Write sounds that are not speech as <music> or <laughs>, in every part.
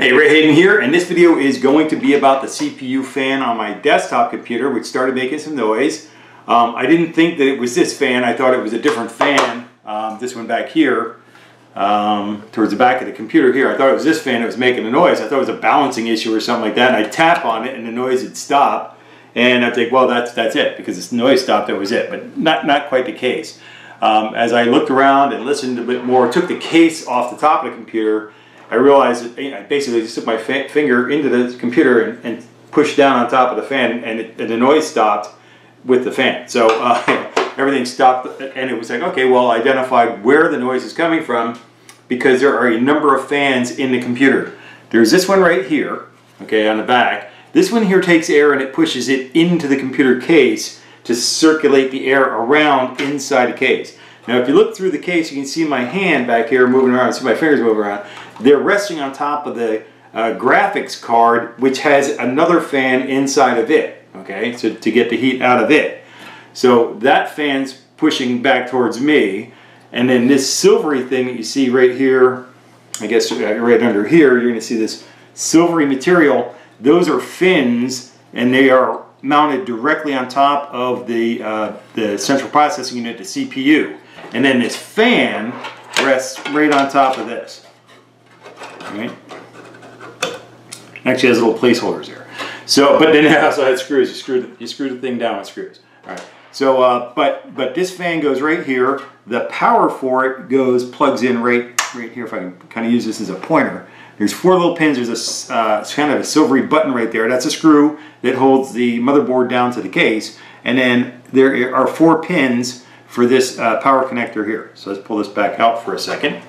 Hey, Ray Hayden here, and this video is going to be about the CPU fan on my desktop computer, which started making some noise. Um, I didn't think that it was this fan, I thought it was a different fan, um, this one back here, um, towards the back of the computer here. I thought it was this fan that was making the noise. I thought it was a balancing issue or something like that, and I tap on it and the noise would stop. And I'd think, well, that's that's it, because this noise stopped, that was it, but not, not quite the case. Um, as I looked around and listened a bit more, took the case off the top of the computer, I realized that I basically just took my finger into the computer and, and, pushed down on top of the fan and, it, and, the noise stopped with the fan. So <laughs> uh, everything stopped and it was like, okay, well, identified where the noise is coming from because there are a number of fans in the computer. There's this one right here, okay, on the back. This one here takes air and it pushes it into the computer case to circulate the air around inside the case. Now if you look through the case, you can see my hand back here moving around, see my fingers moving around. They're resting on top of the uh, graphics card, which has another fan inside of it, okay, so to get the heat out of it. So that fan's pushing back towards me, and then this silvery thing that you see right here, I guess right under here, you're gonna see this silvery material. Those are fins, and they are mounted directly on top of the, uh, the central processing unit, the CPU. And then this fan rests right on top of this. Right? Actually has little placeholders here. So, but then <laughs> it also had screws. You screw the, you screw the thing down with screws. All right. So, uh, but but this fan goes right here. The power for it goes plugs in right right here. If I can kind of use this as a pointer. There's four little pins. There's a uh, kind of a silvery button right there. That's a screw that holds the motherboard down to the case. And then there are four pins for this uh, power connector here. So let's pull this back out for a second.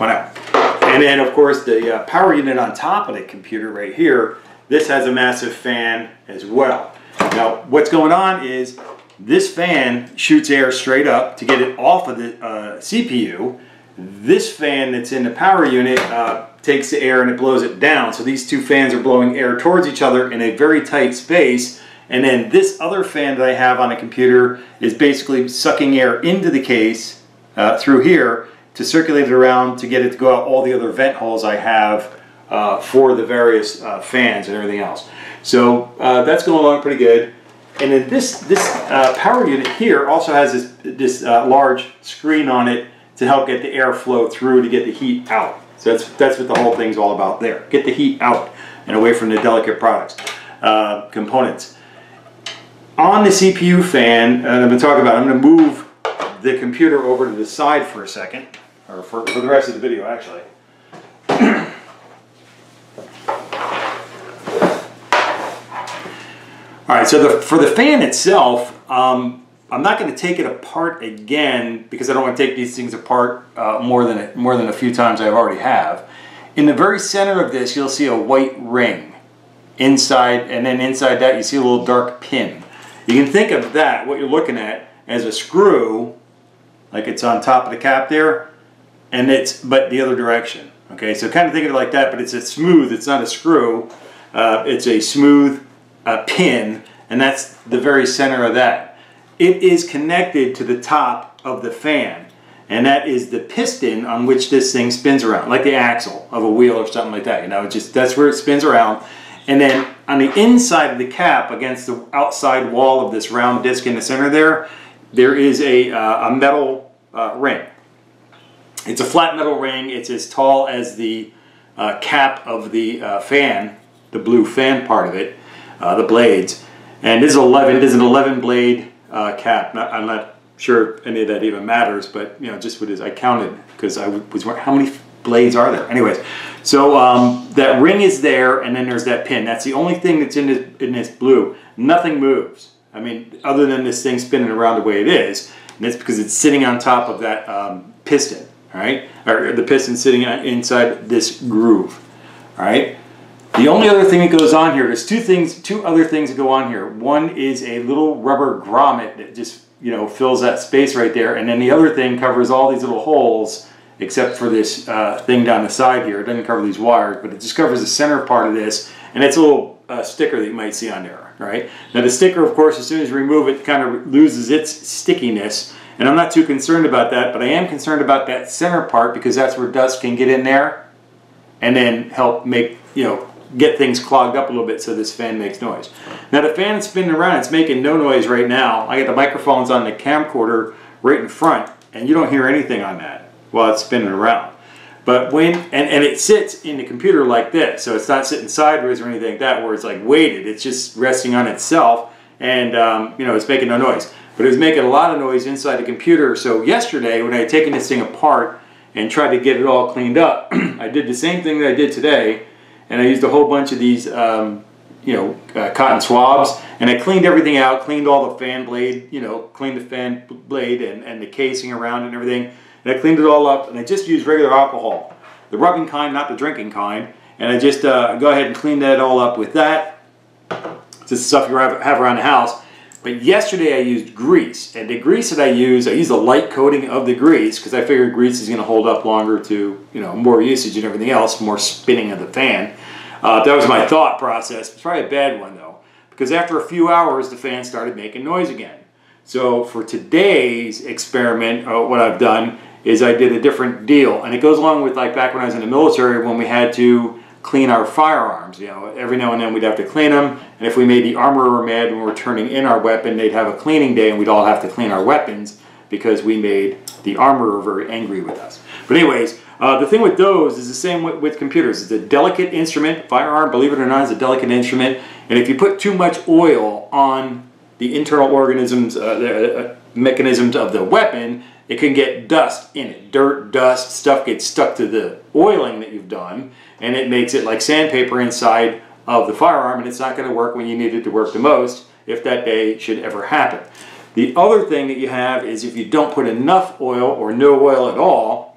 Out. And then of course the uh, power unit on top of the computer right here, this has a massive fan as well. Now what's going on is this fan shoots air straight up to get it off of the uh, CPU. This fan that's in the power unit uh, takes the air and it blows it down. So these two fans are blowing air towards each other in a very tight space and then this other fan that I have on a computer is basically sucking air into the case uh, through here to circulate it around to get it to go out all the other vent holes I have uh, for the various uh, fans and everything else. So uh, that's going along pretty good. And then this, this uh, power unit here also has this, this uh, large screen on it to help get the air flow through to get the heat out. So that's, that's what the whole thing's all about there. Get the heat out and away from the delicate products, components on the CPU fan, and I'm going to talk about, I'm going to move the computer over to the side for a second, or for, for the rest of the video actually. All right, so the, for the fan itself, um, I'm not going to take it apart again because I don't want to take these things apart uh, more than a, more than a few times I already have. In the very center of this, you'll see a white ring inside, and then inside that you see a little dark pin. You can think of that, what you're looking at, as a screw, like it's on top of the cap there, and it's, but the other direction. Okay, so kind of think of it like that, but it's a smooth, it's not a screw, uh, it's a smooth uh, pin, and that's the very center of that. It is connected to the top of the fan, and that is the piston on which this thing spins around, like the axle of a wheel or something like that, you know, it just that's where it spins around. And then on the inside of the cap, against the outside wall of this round disc in the center there, there is a, uh, a metal uh, ring. It's a flat metal ring. It's as tall as the uh, cap of the uh, fan, the blue fan part of it, uh, the blades. And this is 11. It is an 11 blade uh, cap. Not, I'm not sure any of that even matters, but you know, just what is I counted because I was wondering how many blades are there? Anyways, so um, that ring is there, and then there's that pin. That's the only thing that's in this, in this blue. Nothing moves. I mean, other than this thing spinning around the way it is, and that's because it's sitting on top of that um, piston, right? Or the piston sitting inside this groove, all right? The only other thing that goes on here, there's two things, two other things that go on here. One is a little rubber grommet that just, you know, fills that space right there, and then the other thing covers all these little holes except for this uh, thing down the side here. It doesn't cover these wires, but it just covers the center part of this, and it's a little uh, sticker that you might see on there, right? Now the sticker, of course, as soon as you remove it, kind of loses its stickiness, and I'm not too concerned about that, but I am concerned about that center part because that's where dust can get in there, and then help make, you know, get things clogged up a little bit so this fan makes noise. Now the fan is spinning around, it's making no noise right now. I got the microphones on the camcorder right in front and you don't hear anything on that while it's spinning around. But when, and, and it sits in the computer like this, so it's not sitting sideways or anything like that where it's like weighted, it's just resting on itself and um, you know, it's making no noise. But it was making a lot of noise inside the computer, so yesterday when I had taken this thing apart and tried to get it all cleaned up, <clears throat> I did the same thing that I did today, and I used a whole bunch of these um, you know, uh, cotton swabs, and I cleaned everything out, cleaned all the fan blade, you know, cleaned the fan blade and, and the casing around and everything, and I cleaned it all up, and I just used regular alcohol, the rubbing kind, not the drinking kind, and I just uh, go ahead and clean that all up with that, It's just stuff you have, have around the house. But yesterday I used grease, and the grease that I use, I use a light coating of the grease because I figured grease is going to hold up longer to, you know, more usage and everything else, more spinning of the fan. Uh, that was my thought process. It's probably a bad one though, because after a few hours, the fan started making noise again. So for today's experiment, uh, what I've done is I did a different deal, and it goes along with like back when I was in the military when we had to clean our firearms. You know, every now and then we'd have to clean them, and if we made the armorer mad when we were turning in our weapon, they'd have a cleaning day, and we'd all have to clean our weapons because we made the armorer very angry with us. But anyways, uh, the thing with those is the same with, with, computers. It's a delicate instrument. Firearm, believe it or not, is a delicate instrument. And if you put too much oil on the internal organisms, uh, the uh, mechanisms of the weapon, it can get dust in it. Dirt, dust, stuff gets stuck to the oiling that you've done, and it makes it like sandpaper inside of the firearm, and it's not going to work when you need it to work the most if that day should ever happen. The other thing that you have is if you don't put enough oil or no oil at all,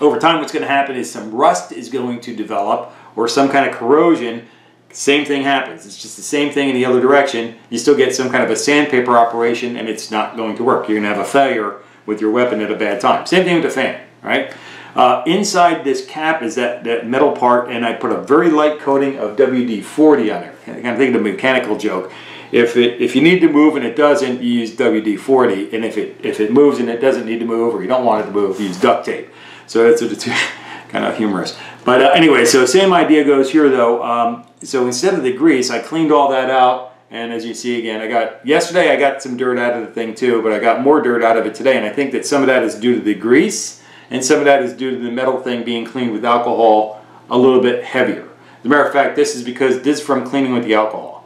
over time what's going to happen is some rust is going to develop or some kind of corrosion. Same thing happens. It's just the same thing in the other direction. You still get some kind of a sandpaper operation and it's not going to work. You're going to have a failure with your weapon at a bad time. Same thing with the fan right uh, inside this cap is that, that metal part and I put a very light coating of WD-40 on there kind of think of a mechanical joke if it if you need to move and it doesn't you use WD-40 and if it if it moves and it doesn't need to move or you don't want it to move use duct tape so that's it's <laughs> kind of humorous. But uh, anyway, so same idea goes here though. Um, so instead of the grease, I cleaned all that out. And as you see again, I got, yesterday I got some dirt out of the thing too, but I got more dirt out of it today. And I think that some of that is due to the grease and some of that is due to the metal thing being cleaned with alcohol a little bit heavier. As a matter of fact, this is because this is from cleaning with the alcohol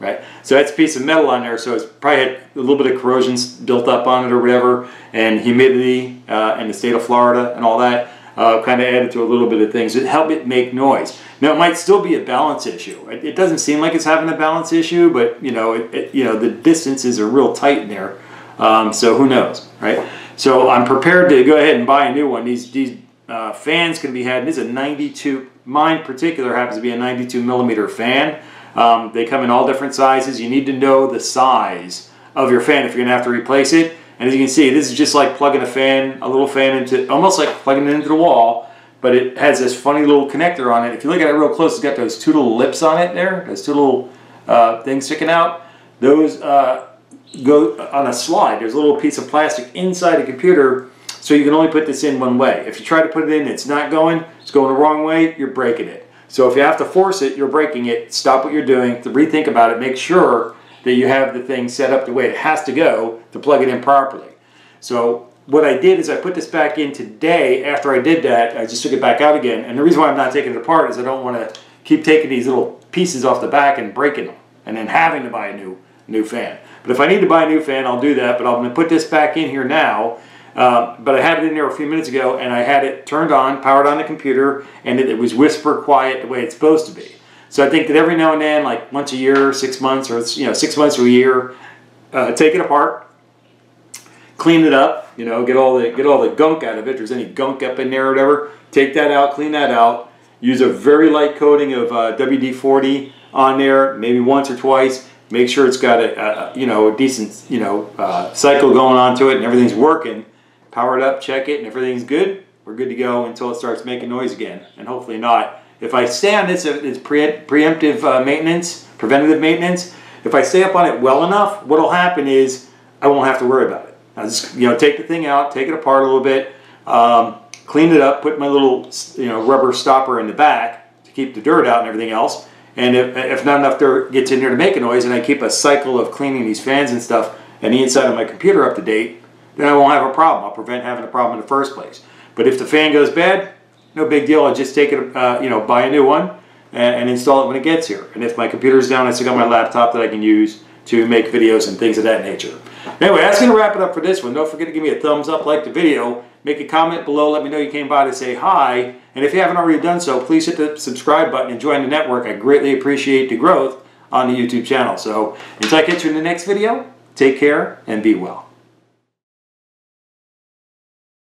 right? So that's a piece of metal on there, so it's probably had a little bit of corrosion built up on it or whatever, and humidity uh, in the state of Florida and all that uh, kind of added to a little bit of things. It helped it make noise. Now it might still be a balance issue. It, it doesn't seem like it's having a balance issue, but you know, it, it, you know, the distances are real tight in there. Um, so who knows, right? So I'm prepared to go ahead and buy a new one. These these uh, fans can be had. This is a 92. Mine particular happens to be a 92 millimeter fan. Um, they come in all different sizes. You need to know the size of your fan if you're going to have to replace it. And as you can see, this is just like plugging a fan, a little fan into, almost like plugging it into the wall, but it has this funny little connector on it. If you look at it real close, it's got those two little lips on it there, those two little uh, things sticking out. Those uh, go on a slide. There's a little piece of plastic inside the computer, so you can only put this in one way. If you try to put it in, it's not going, it's going the wrong way, you're breaking it. So if you have to force it, you're breaking it. Stop what you're doing, rethink about it, make sure that you have the thing set up the way it has to go to plug it in properly. So what I did is I put this back in today. After I did that, I just took it back out again. And the reason why I'm not taking it apart is I don't want to keep taking these little pieces off the back and breaking them and then having to buy a new new fan. But if I need to buy a new fan, I'll do that. But I'm going to put this back in here now uh, but I had it in there a few minutes ago and I had it turned on, powered on the computer, and it, it, was whisper quiet the way it's supposed to be. So I think that every now and then, like once a year, six months, or you know, six months or a year, uh, take it apart, clean it up, you know, get all the get all the gunk out of it. There's any gunk up in there or whatever, take that out, clean that out. Use a very light coating of uh, WD-40 on there, maybe once or twice. Make sure it's got a, a you know a decent you know uh, cycle going on to it and everything's working power it up, check it, and everything's good, we're good to go until it starts making noise again, and hopefully not. If I stay on this, it's pre preemptive uh, maintenance, preventative maintenance. If I stay up on it well enough, what'll happen is I won't have to worry about it. I'll just you know take the thing out, take it apart a little bit, um, cleaned it up, put my little you know rubber stopper in the back to keep the dirt out and everything else. And if, if not enough dirt gets in there to make a noise, and I keep a cycle of cleaning these fans and stuff and the inside of my computer up to date, then I won't have a problem. I'll prevent having a problem in the first place. But if the fan goes bad, no big deal. I'll just take it, uh, you know, buy a new one and, and, install it when it gets here. And if my computer's down, I still got my laptop that I can use to make videos and things of that nature. Anyway, that's going to wrap it up for this one. Don't forget to give me a thumbs up, like the video, make a comment below, let me know you came by to say hi. And if you haven't already done so, please hit the subscribe button and join the network. I greatly appreciate the growth on the YouTube channel. So until I catch you in the next video, take care and be well.